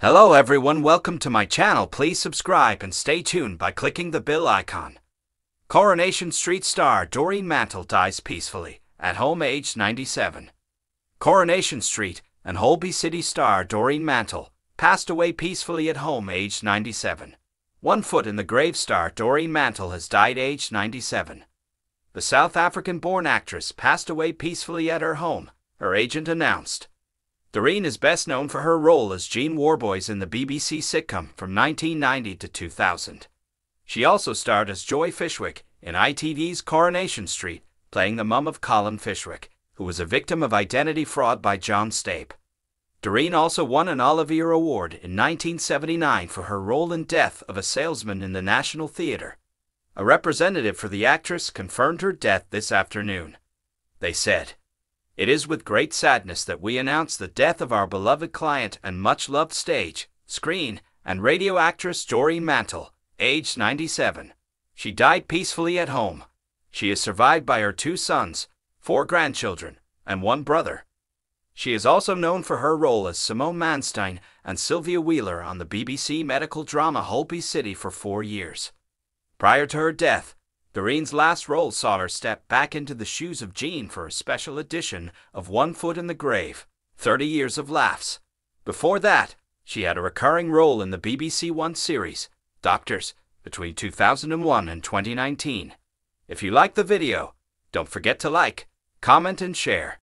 Hello everyone, welcome to my channel. Please subscribe and stay tuned by clicking the bell icon. Coronation Street star Doreen Mantle dies peacefully, at home aged 97. Coronation Street and Holby City star Doreen Mantle passed away peacefully at home aged 97. One foot in the grave star Doreen Mantle has died aged 97. The South African-born actress passed away peacefully at her home, her agent announced. Doreen is best known for her role as Jean Warboys in the BBC sitcom from 1990 to 2000. She also starred as Joy Fishwick in ITV's Coronation Street, playing the mum of Colin Fishwick, who was a victim of identity fraud by John Stape. Doreen also won an Olivier Award in 1979 for her role in Death of a Salesman in the National Theatre. A representative for the actress confirmed her death this afternoon. They said, It is with great sadness that we announce the death of our beloved client and much loved stage, screen, and radio actress Doreen Mantle, aged 97. She died peacefully at home. She is survived by her two sons, four grandchildren, and one brother. She is also known for her role as Simone Manstein and Sylvia Wheeler on the BBC medical drama Holby City for four years. Prior to her death, Doreen's last role saw her step back into the shoes of Jean for a special edition of One Foot in the Grave 30 Years of Laughs. Before that, she had a recurring role in the BBC One series, Doctors, between 2001 and 2019. If you like the video, don't forget to like, comment, and share.